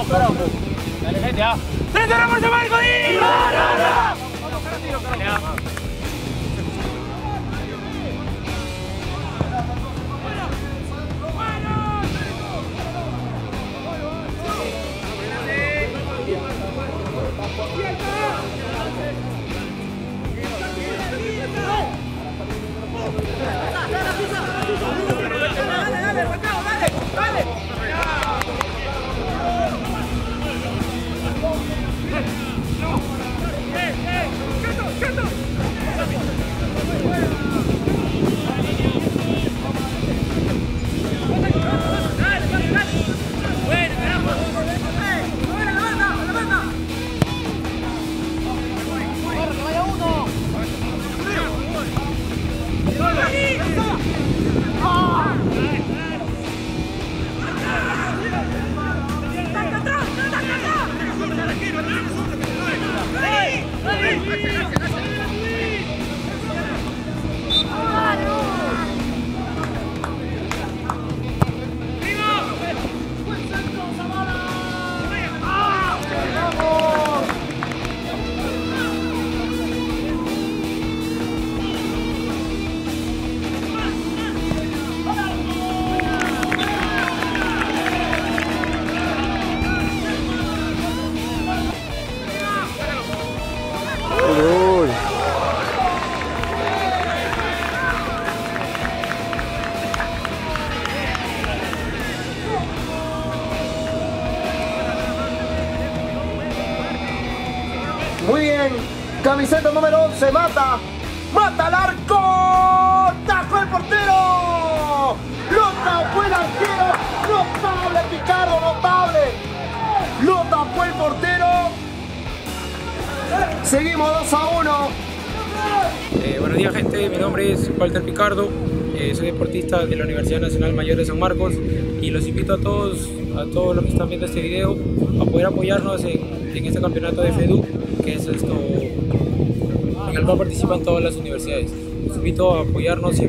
vamos, espera, hombre. Dale, gente, ah. Marco Muy bien, camiseta número 11, mata, mata al arco, tajo el portero, lo tapó el arquero, notable Picardo, notable, lo tapó el portero, seguimos 2 a 1. Eh, buenos días gente, mi nombre es Walter Picardo, eh, soy deportista de la Universidad Nacional Mayor de San Marcos y los invito a todos, a todos los que están viendo este video a poder apoyarnos en, en este campeonato de FEDU, que es esto en el cual participan todas las universidades. Los invito a apoyarnos y